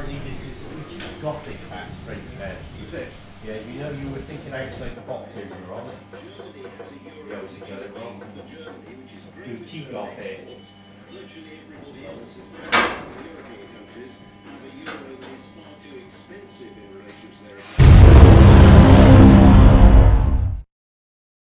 Apparently this is gothic backprint there. Is it? Yeah, you know you were thinking outside the box here, you wrong. You obviously got it wrong. Gucci gothic.